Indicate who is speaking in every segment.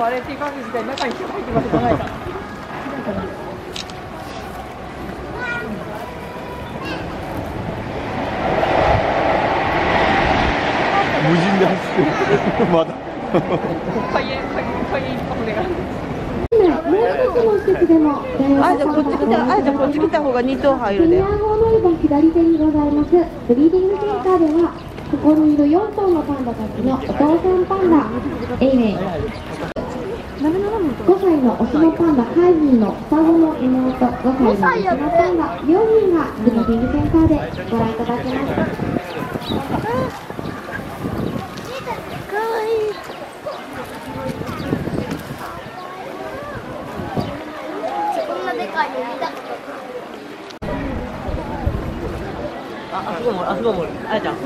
Speaker 1: バラエティ番組みたいに中に人入ってるわけじゃないか。
Speaker 2: 無人で走ってるまだ
Speaker 1: 開園開園開園一発目が。
Speaker 3: もう一つの施設で
Speaker 4: あじゃあこっち来たあじゃあこっち来た方が2頭入るで
Speaker 3: セミア号乗り場左手にございますブリーディングセンターではここにいる4頭のパンダたち。のお父さんパンダエイメイ5歳のオスのパンダカイジーの双子の妹5歳のメスのパンダ両人がブリーディングセンターでご覧いただけます。
Speaker 5: こんなでかいの見た
Speaker 4: ああそこもあそこもあやちゃん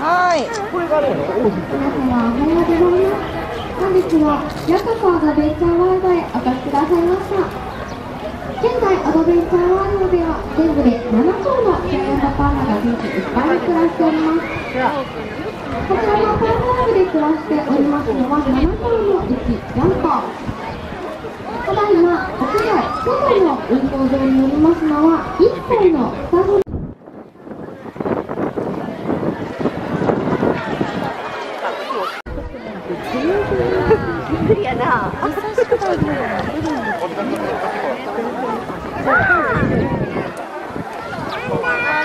Speaker 4: はい。これがあるの
Speaker 3: 皆様おはよう。ございます本日はヤカコアドベンチャーワールドへお越しくださいました。現在アドベンチャーワールドでは全部で7頭のジャイアントパンダが元気いっぱいに暮らしておりますこちらのパンダラブで暮らしておりますのは7頭のうち4頭ただいま屋外外の運行場に乗ります。のは1頭の双子
Speaker 4: びっくりやな。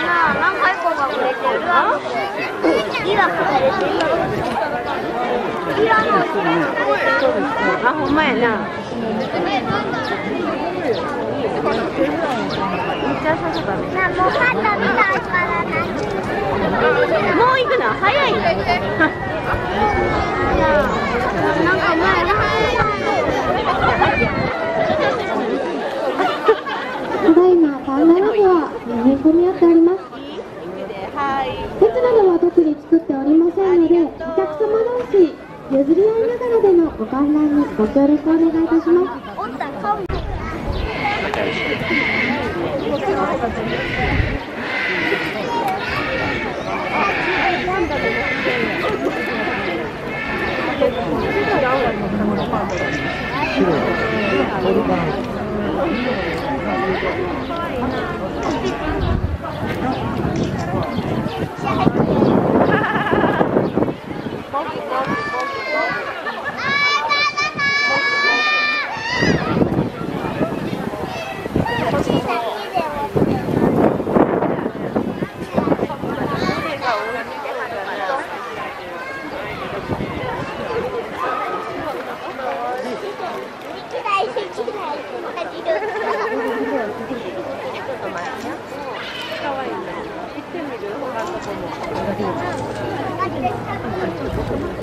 Speaker 5: な何回こが売れてるわ。リラされてる。リラの
Speaker 4: あほんまやな。めっちゃさそうだね
Speaker 5: なもうパンダ見たい。からな
Speaker 4: もう行くの早い。
Speaker 5: なんか前
Speaker 3: ただい。まパンダラブは大変混み合っております
Speaker 4: はい。
Speaker 3: こちらでは特に作っておりませんのでお客様同士譲り合いながらでのご観覧にご協力お願いいたします。
Speaker 5: おった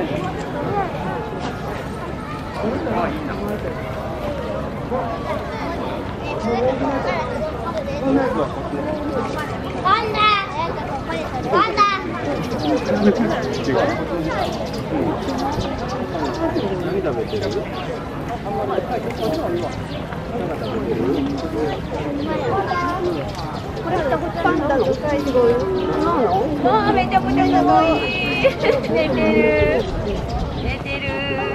Speaker 5: い嫌いワンダワンダ
Speaker 4: あめちゃくちゃすごい。寝てる寝てる
Speaker 5: マ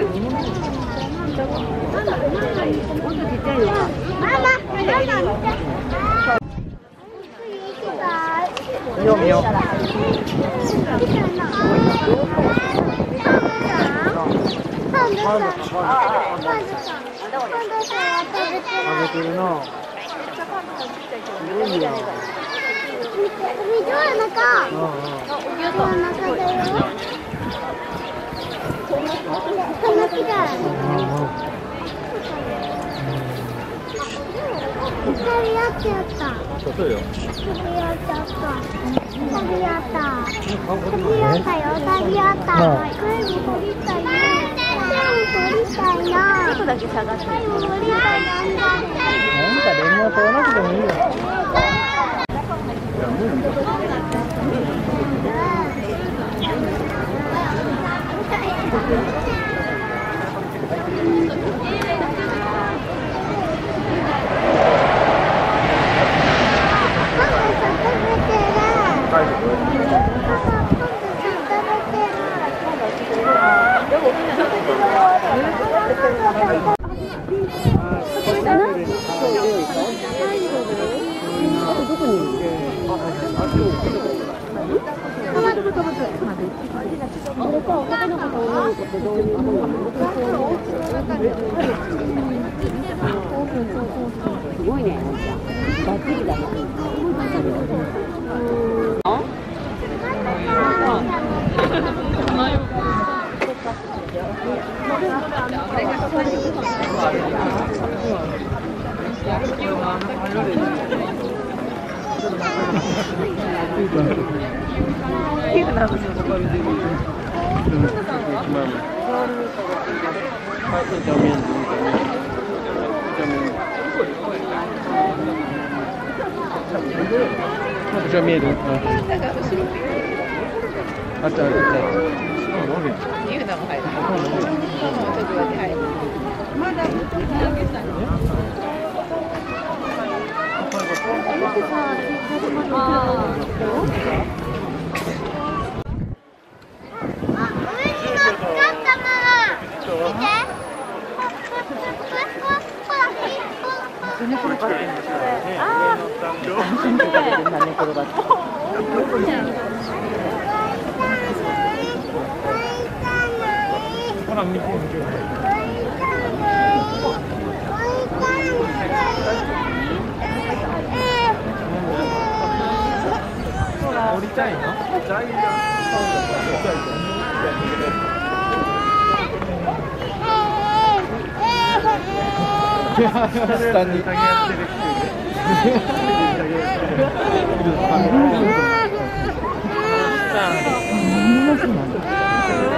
Speaker 5: マママ見て
Speaker 2: 見よう見よう
Speaker 5: パンダさん。パンダさん。パンダさんは食べてない。
Speaker 2: いよ
Speaker 5: 見て、やった
Speaker 2: よ。
Speaker 5: 食べやった。最後取りたいな。最後取りたいな。ちょっとだけ下がって。最後取りたいな。
Speaker 2: なんか連絡取らなくてもいいよ
Speaker 5: パンダさん食べてる。
Speaker 2: はい
Speaker 5: パパ、パンダさん食べてる。
Speaker 2: じゃあ見えるうんあったあったあった
Speaker 5: あ、上に乗っちゃったママ。見て。ほら、ほら、
Speaker 2: ほら見て見て降りたいのジャイアン下に。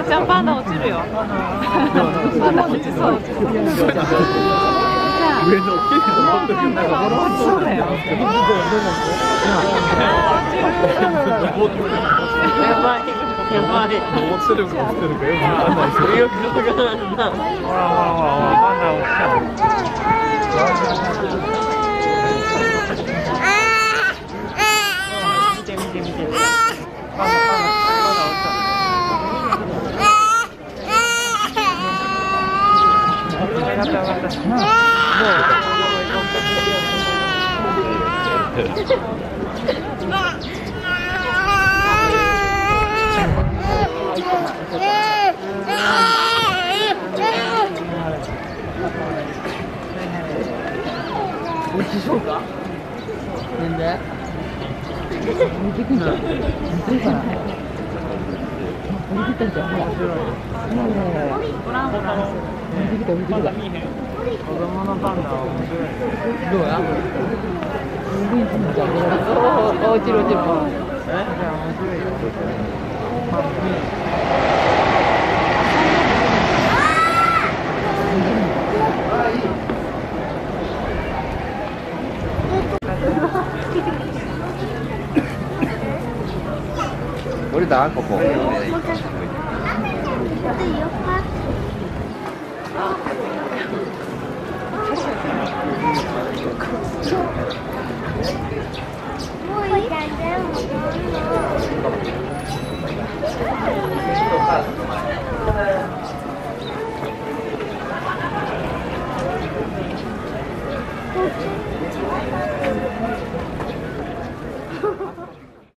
Speaker 1: ちゃんパンダ落ちるよ。落ちそう。
Speaker 2: 上の大きいの。
Speaker 1: やばい。やばい。
Speaker 2: 落ちるか落ちるかよくわかんない。パンダ落ちちゃう。見て見て見て。パンダパンダパンダ落ちた。上がった上がった。なんで？見てくんじゃん。見てるかな。見てきたんじゃん。ほら。ほらほら。見てきた見てきた。子供のパンダは面白い。どうや？おお落ちる落ちる。え？じゃあ面白いよ。降りたここ。
Speaker 5: もういいじゃん。